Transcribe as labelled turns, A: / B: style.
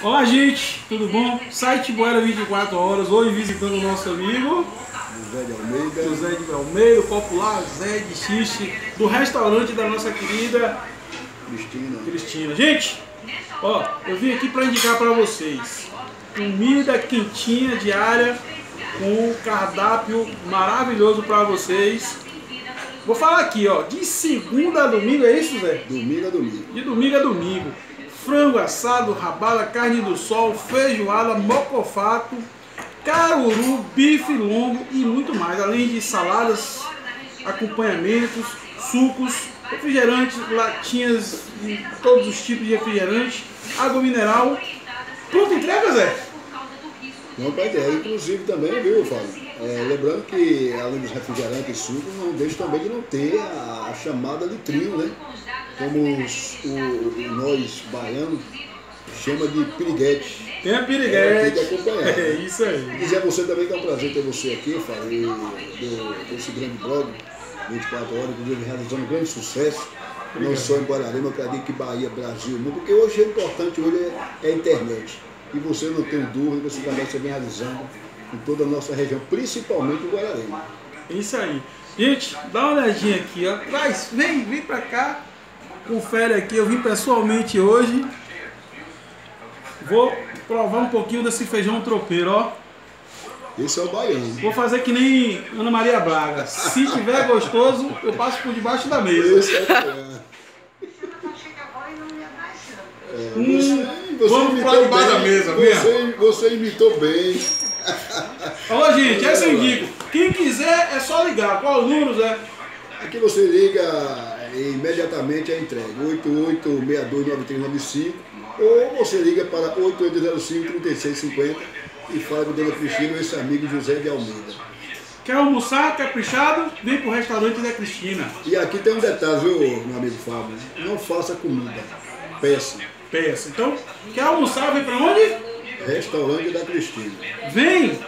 A: Olá, gente, tudo bom? Site Boera 24 horas, hoje visitando o nosso amigo
B: José de Almeida.
A: José de Almeida, popular Zé de Xixi, do restaurante da nossa querida
B: Cristina.
A: Cristina. Gente, ó, eu vim aqui para indicar para vocês comida quentinha diária com um cardápio maravilhoso para vocês. Vou falar aqui, ó, de segunda a domingo, é isso, Zé?
B: Domingo a domingo.
A: De domingo a domingo. Frango assado, rabada, carne do sol, feijoada, mocofato, caruru, bife longo e muito mais. Além de saladas, acompanhamentos, sucos, refrigerantes, latinhas de todos os tipos de refrigerante, água mineral. Pronto, entrega, Zé?
B: Não para ideia. Inclusive também, viu, Fábio? É, lembrando que além dos refrigerantes e sucos, não deixa também de não ter a, a chamada litrinho, né? Como os, o, o, nós baianos chama de piriguete.
A: Tem a
B: É,
A: piriguete.
B: tem que acompanhar.
A: É isso aí.
B: Dizer a você também que é um prazer ter você aqui, falei do, desse grande blog, 24 horas, inclusive realizando um grande sucesso. Não só em Guararema, eu acredito que Bahia, Brasil, mundo, porque hoje é importante, hoje é, é a internet. E você não tem dúvida, você também vem realizando em toda a nossa região, principalmente em Guararema.
A: É Isso aí. Gente, dá uma olhadinha aqui, ó. Traz, vem, vem pra cá. Confere aqui, eu vim pessoalmente hoje. Vou provar um pouquinho desse feijão tropeiro, ó.
B: Esse é o baiano.
A: Vou fazer que nem Ana Maria Braga. Se tiver gostoso, eu passo por debaixo da mesa.
B: Esse é o baiano. É,
A: Hum,
B: você,
A: vamos pra debaixo da mesa,
B: você, você imitou bem.
A: Ó, gente, essa eu indico. Quem quiser é só ligar. Qual o número, Zé?
B: Aqui você liga e imediatamente é entregue, 88629395 ou você liga para 8805-3650 e fala com dona Cristina e esse amigo José de Almeida.
A: Quer almoçar, caprichado? Vem pro restaurante da Cristina.
B: E aqui tem um detalhe, viu, meu amigo Fábio? Não faça comida, peça.
A: Peça. Então, quer almoçar? Vem pra onde?
B: Restaurante da Cristina.
A: Vem